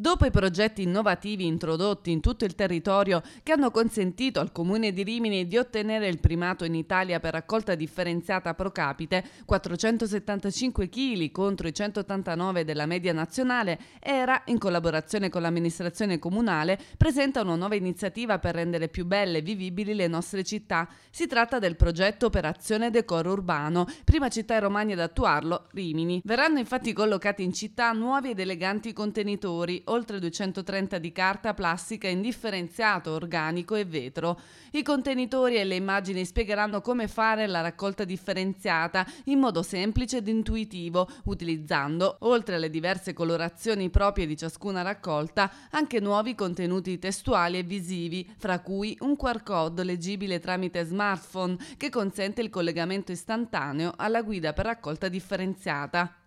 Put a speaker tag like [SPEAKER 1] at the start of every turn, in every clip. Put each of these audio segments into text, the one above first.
[SPEAKER 1] Dopo i progetti innovativi introdotti in tutto il territorio che hanno consentito al comune di Rimini di ottenere il primato in Italia per raccolta differenziata pro capite, 475 kg contro i 189 della media nazionale, era, in collaborazione con l'amministrazione comunale, presenta una nuova iniziativa per rendere più belle e vivibili le nostre città. Si tratta del progetto Operazione Decoro Urbano, prima città romani ad attuarlo, Rimini. Verranno infatti collocati in città nuovi ed eleganti contenitori, oltre 230 di carta, plastica, indifferenziato, organico e vetro. I contenitori e le immagini spiegheranno come fare la raccolta differenziata in modo semplice ed intuitivo, utilizzando, oltre alle diverse colorazioni proprie di ciascuna raccolta, anche nuovi contenuti testuali e visivi, fra cui un QR code leggibile tramite smartphone che consente il collegamento istantaneo alla guida per raccolta differenziata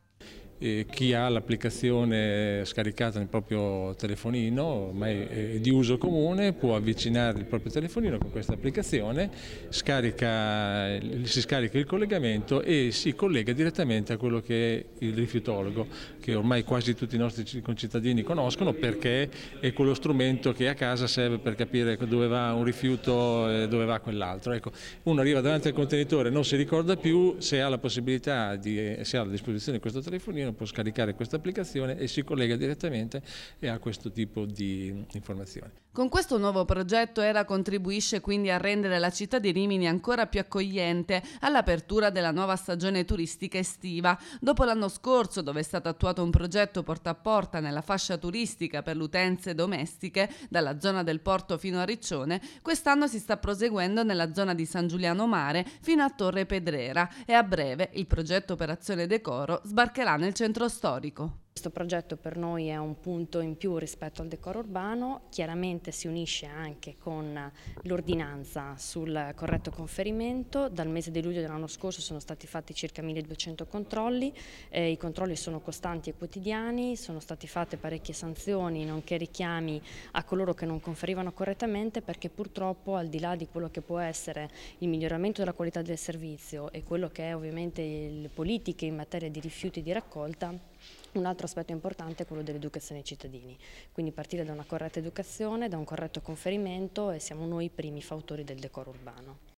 [SPEAKER 2] chi ha l'applicazione scaricata nel proprio telefonino, ma è, di uso comune, può avvicinare il proprio telefonino con questa applicazione, scarica, si scarica il collegamento e si collega direttamente a quello che è il rifiutologo, che ormai quasi tutti i nostri concittadini conoscono perché è quello strumento che a casa serve per capire dove va un rifiuto e dove va quell'altro. Ecco, uno arriva davanti al contenitore, non si ricorda più, se ha la possibilità, di, se ha a disposizione questo telefonino può scaricare questa applicazione e si collega direttamente e ha questo tipo di informazioni.
[SPEAKER 1] Con questo nuovo progetto ERA contribuisce quindi a rendere la città di Rimini ancora più accogliente all'apertura della nuova stagione turistica estiva. Dopo l'anno scorso, dove è stato attuato un progetto porta a porta nella fascia turistica per le utenze domestiche, dalla zona del porto fino a Riccione, quest'anno si sta proseguendo nella zona di San Giuliano Mare fino a Torre Pedrera e a breve il progetto Operazione Decoro sbarcherà nel centro storico.
[SPEAKER 3] Questo progetto per noi è un punto in più rispetto al decoro urbano, chiaramente si unisce anche con l'ordinanza sul corretto conferimento, dal mese di luglio dell'anno scorso sono stati fatti circa 1200 controlli, eh, i controlli sono costanti e quotidiani, sono state fatte parecchie sanzioni nonché richiami a coloro che non conferivano correttamente perché purtroppo al di là di quello che può essere il miglioramento della qualità del servizio e quello che è ovviamente le politiche in materia di rifiuti di raccolta, un altro aspetto importante è quello dell'educazione ai cittadini, quindi partire da una corretta educazione, da un corretto conferimento e siamo noi i primi fautori del decoro urbano.